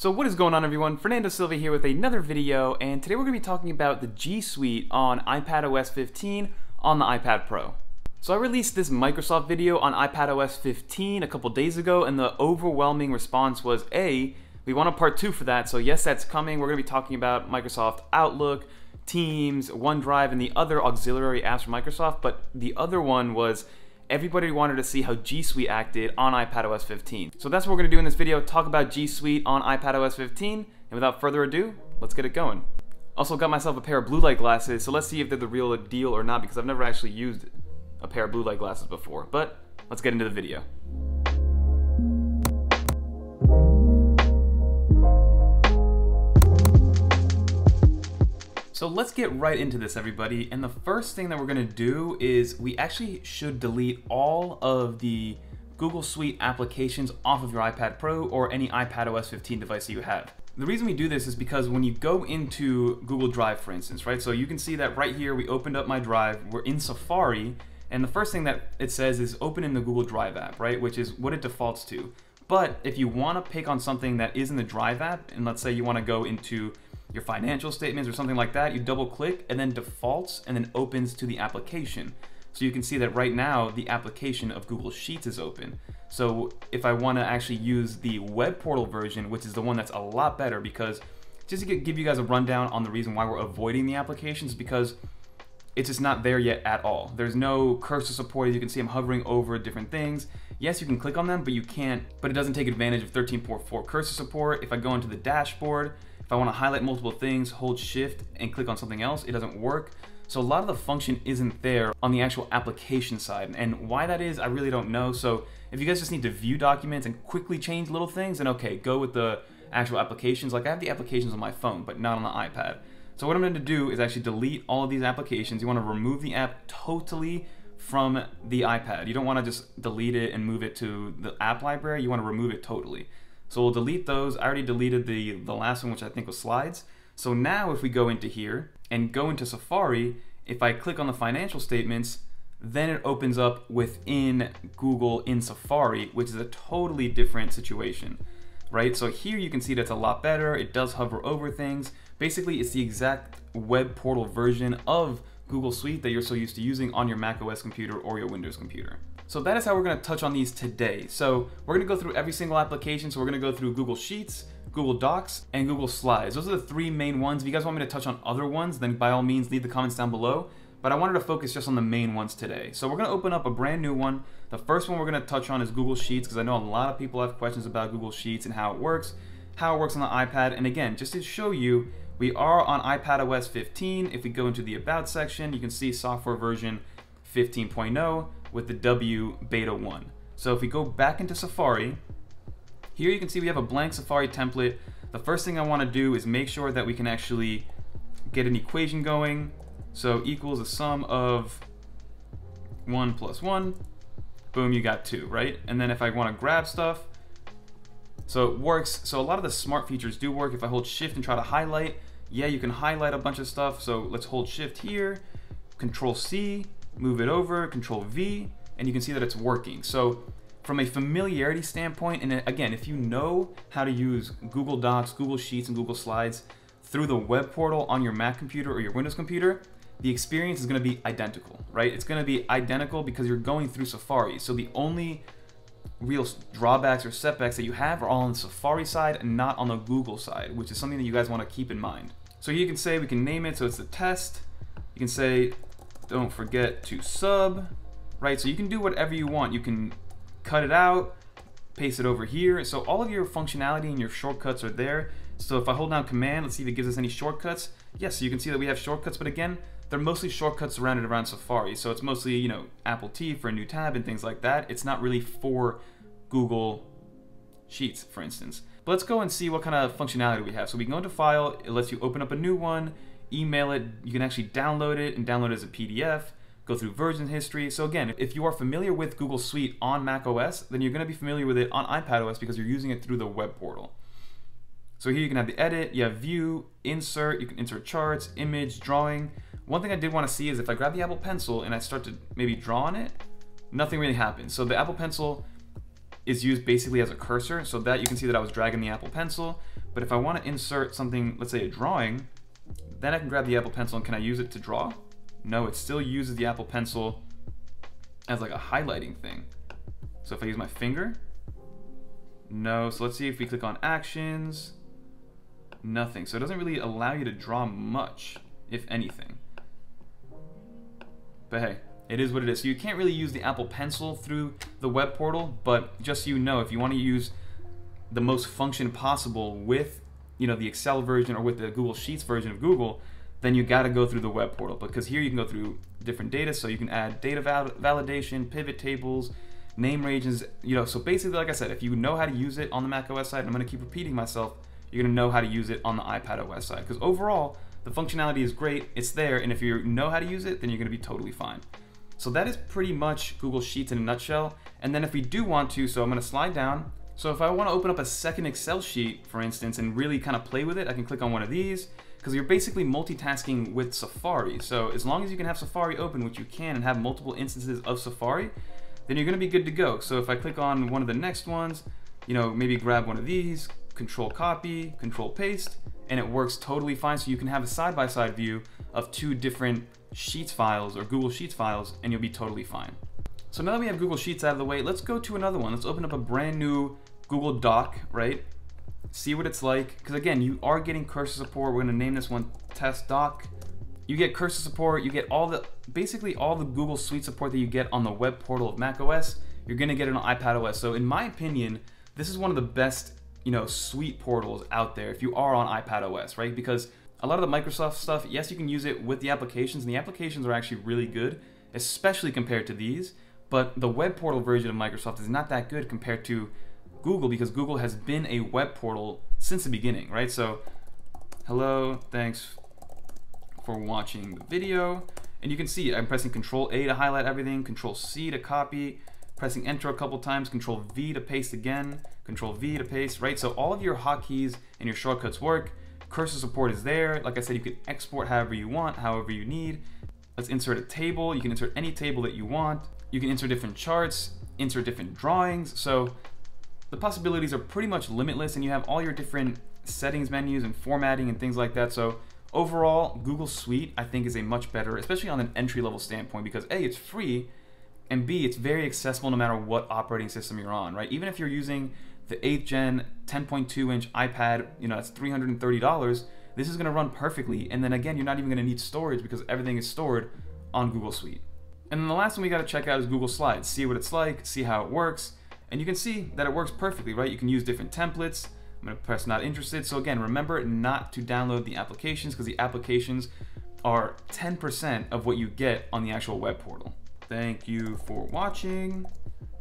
So what is going on everyone? Fernando Silva here with another video and today we're going to be talking about the G Suite on iPadOS 15 on the iPad Pro. So I released this Microsoft video on iPadOS 15 a couple days ago and the overwhelming response was A, we want a part 2 for that, so yes that's coming. We're going to be talking about Microsoft Outlook, Teams, OneDrive, and the other auxiliary apps from Microsoft, but the other one was everybody wanted to see how G Suite acted on iPadOS 15. So that's what we're gonna do in this video, talk about G Suite on iPadOS 15, and without further ado, let's get it going. Also got myself a pair of blue light glasses, so let's see if they're the real deal or not, because I've never actually used a pair of blue light glasses before, but let's get into the video. So let's get right into this, everybody. And the first thing that we're gonna do is we actually should delete all of the Google Suite applications off of your iPad Pro or any iPad OS 15 device that you have. The reason we do this is because when you go into Google Drive, for instance, right? So you can see that right here, we opened up my Drive, we're in Safari, and the first thing that it says is open in the Google Drive app, right? Which is what it defaults to. But if you wanna pick on something that is in the Drive app, and let's say you wanna go into your financial statements or something like that, you double click and then defaults and then opens to the application. So you can see that right now the application of Google Sheets is open. So if I want to actually use the web portal version, which is the one that's a lot better because just to give you guys a rundown on the reason why we're avoiding the applications because it's just not there yet at all. There's no cursor support. As you can see, I'm hovering over different things. Yes, you can click on them, but you can't, but it doesn't take advantage of 13.4 cursor support. If I go into the dashboard, if I want to highlight multiple things, hold shift and click on something else, it doesn't work. So a lot of the function isn't there on the actual application side. And why that is, I really don't know. So if you guys just need to view documents and quickly change little things, then okay, go with the actual applications. Like I have the applications on my phone, but not on the iPad. So what I'm going to do is actually delete all of these applications. You want to remove the app totally from the iPad. You don't want to just delete it and move it to the app library. You want to remove it totally. So we'll delete those. I already deleted the, the last one, which I think was slides. So now if we go into here and go into Safari, if I click on the financial statements, then it opens up within Google in Safari, which is a totally different situation, right? So here you can see that's a lot better. It does hover over things. Basically, it's the exact web portal version of Google Suite that you're so used to using on your Mac OS computer or your Windows computer. So that is how we're gonna touch on these today. So we're gonna go through every single application. So we're gonna go through Google Sheets, Google Docs, and Google Slides. Those are the three main ones. If you guys want me to touch on other ones, then by all means leave the comments down below. But I wanted to focus just on the main ones today. So we're gonna open up a brand new one. The first one we're gonna touch on is Google Sheets because I know a lot of people have questions about Google Sheets and how it works, how it works on the iPad. And again, just to show you, we are on iPad OS 15. If we go into the About section, you can see software version 15.0 with the W beta 1. So if we go back into Safari, here you can see we have a blank Safari template. The first thing I want to do is make sure that we can actually get an equation going. So equals a sum of 1 plus 1. Boom, you got 2, right? And then if I want to grab stuff, so it works. So a lot of the smart features do work. If I hold shift and try to highlight, yeah, you can highlight a bunch of stuff. So let's hold shift here, control C, move it over, control V, and you can see that it's working. So from a familiarity standpoint, and again, if you know how to use Google Docs, Google Sheets, and Google Slides through the web portal on your Mac computer or your Windows computer, the experience is going to be identical, right? It's going to be identical because you're going through Safari. So the only real drawbacks or setbacks that you have are all on the Safari side and not on the Google side, which is something that you guys want to keep in mind. So here you can say we can name it, so it's the test. You can say don't forget to sub, right? So you can do whatever you want. You can cut it out, paste it over here. So all of your functionality and your shortcuts are there. So if I hold down command, let's see if it gives us any shortcuts. Yes, you can see that we have shortcuts, but again, they're mostly shortcuts surrounded around Safari. So it's mostly, you know, Apple T for a new tab and things like that. It's not really for Google Sheets, for instance. But let's go and see what kind of functionality we have. So we can go into File, it lets you open up a new one, email it. You can actually download it and download it as a PDF, go through version history. So again, if you are familiar with Google Suite on Mac OS, then you're going to be familiar with it on iPad OS because you're using it through the web portal. So here you can have the edit, you have view, insert, you can insert charts, image, drawing. One thing I did want to see is if I grab the Apple Pencil and I start to maybe draw on it, nothing really happens. So the Apple Pencil is used basically as a cursor. So that you can see that I was dragging the Apple Pencil. But if I want to insert something, let's say a drawing, then I can grab the Apple Pencil and can I use it to draw? No, it still uses the Apple Pencil as like a highlighting thing. So if I use my finger, no. So let's see if we click on actions, nothing. So it doesn't really allow you to draw much, if anything. But hey, it is what it is. So you can't really use the Apple Pencil through the web portal, but just so you know, if you want to use the most function possible with you know the Excel version or with the Google Sheets version of Google, then you got to go through the web portal because here you can go through different data. So you can add data val validation, pivot tables, name ranges. You know, so basically, like I said, if you know how to use it on the Mac OS side, and I'm going to keep repeating myself, you're going to know how to use it on the iPad OS side because overall the functionality is great. It's there, and if you know how to use it, then you're going to be totally fine. So that is pretty much Google Sheets in a nutshell. And then if we do want to, so I'm going to slide down. So if I want to open up a second Excel sheet, for instance, and really kind of play with it, I can click on one of these because you're basically multitasking with Safari. So as long as you can have Safari open, which you can, and have multiple instances of Safari, then you're going to be good to go. So if I click on one of the next ones, you know, maybe grab one of these, control copy, control paste, and it works totally fine. So you can have a side-by-side -side view of two different Sheets files or Google Sheets files, and you'll be totally fine. So now that we have Google Sheets out of the way, let's go to another one. Let's open up a brand new Google Doc, right? See what it's like. Because again, you are getting cursor support. We're gonna name this one Test Doc. You get cursor support, you get all the, basically all the Google Suite support that you get on the web portal of macOS, you're gonna get it on iPadOS. So in my opinion, this is one of the best, you know, suite portals out there if you are on iPadOS, right? Because a lot of the Microsoft stuff, yes, you can use it with the applications, and the applications are actually really good, especially compared to these. But the web portal version of Microsoft is not that good compared to Google because Google has been a web portal since the beginning, right? So, hello, thanks for watching the video. And you can see I'm pressing Control A to highlight everything, Control C to copy, pressing Enter a couple times, Control V to paste again, Control V to paste, right? So all of your hotkeys and your shortcuts work. Cursor support is there. Like I said, you can export however you want, however you need. Let's insert a table. You can insert any table that you want. You can insert different charts, insert different drawings. So the possibilities are pretty much limitless and you have all your different settings menus and formatting and things like that. So overall, Google Suite I think is a much better, especially on an entry level standpoint because A, it's free and B, it's very accessible no matter what operating system you're on, right? Even if you're using the 8th gen 10.2 inch iPad, you know, that's $330. This is gonna run perfectly. And then again, you're not even gonna need storage because everything is stored on Google Suite. And then the last one we gotta check out is Google Slides. See what it's like, see how it works. And you can see that it works perfectly, right? You can use different templates. I'm gonna press not interested. So again, remember not to download the applications because the applications are 10% of what you get on the actual web portal. Thank you for watching.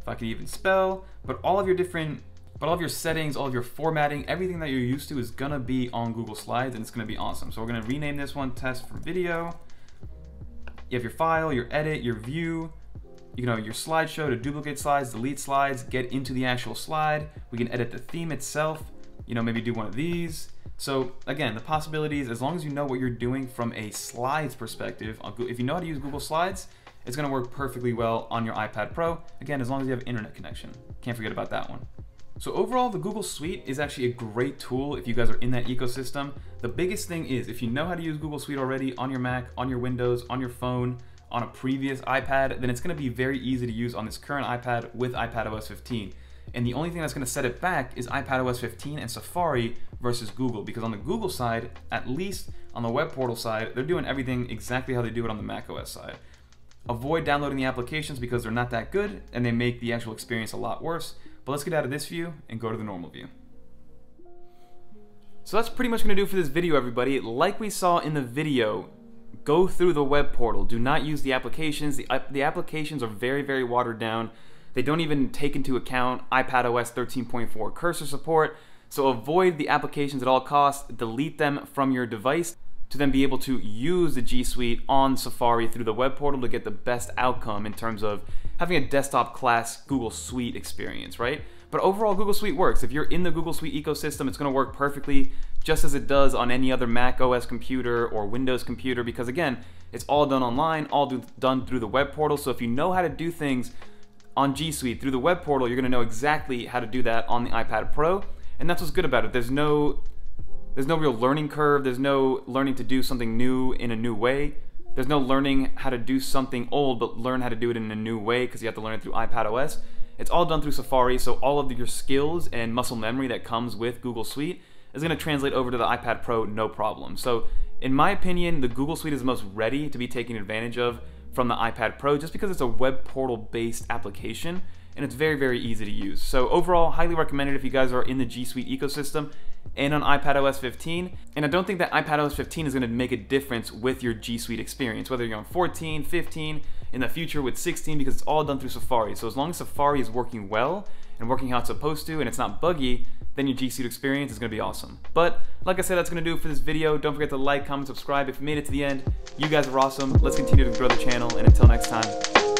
If I can even spell, but all of your different but all of your settings, all of your formatting, everything that you're used to is gonna be on Google Slides and it's gonna be awesome. So we're gonna rename this one test for video. You have your file, your edit, your view, you know, your slideshow to duplicate slides, delete slides, get into the actual slide. We can edit the theme itself, you know, maybe do one of these. So again, the possibilities, as long as you know what you're doing from a slides perspective, if you know how to use Google Slides, it's gonna work perfectly well on your iPad Pro. Again, as long as you have internet connection. Can't forget about that one. So overall, the Google Suite is actually a great tool if you guys are in that ecosystem. The biggest thing is if you know how to use Google Suite already on your Mac, on your Windows, on your phone, on a previous iPad, then it's gonna be very easy to use on this current iPad with iPadOS 15. And the only thing that's gonna set it back is iPadOS 15 and Safari versus Google, because on the Google side, at least on the web portal side, they're doing everything exactly how they do it on the macOS side. Avoid downloading the applications because they're not that good and they make the actual experience a lot worse. But let's get out of this view and go to the normal view. So that's pretty much going to do for this video, everybody. Like we saw in the video, go through the web portal. Do not use the applications. The, uh, the applications are very, very watered down. They don't even take into account iPadOS 13.4 cursor support. So avoid the applications at all costs. Delete them from your device to then be able to use the G Suite on Safari through the web portal to get the best outcome in terms of having a desktop class Google Suite experience, right? But overall, Google Suite works. If you're in the Google Suite ecosystem, it's going to work perfectly just as it does on any other Mac OS computer or Windows computer because, again, it's all done online, all do, done through the web portal. So if you know how to do things on G Suite through the web portal, you're gonna know exactly how to do that on the iPad Pro, and that's what's good about it. There's no there's no real learning curve. There's no learning to do something new in a new way. There's no learning how to do something old, but learn how to do it in a new way because you have to learn it through iPad OS. It's all done through Safari, so all of your skills and muscle memory that comes with Google Suite is going to translate over to the iPad Pro no problem. So, in my opinion, the Google Suite is most ready to be taken advantage of from the iPad Pro just because it's a web portal based application and it's very, very easy to use. So, overall, highly recommended if you guys are in the G Suite ecosystem and on iPadOS 15. And I don't think that iPadOS 15 is going to make a difference with your G Suite experience, whether you're on 14, 15, in the future with 16, because it's all done through Safari. So as long as Safari is working well and working how it's supposed to and it's not buggy, then your G Suite experience is going to be awesome. But like I said, that's going to do it for this video. Don't forget to like, comment, subscribe. If you made it to the end, you guys are awesome. Let's continue to grow the channel. And until next time,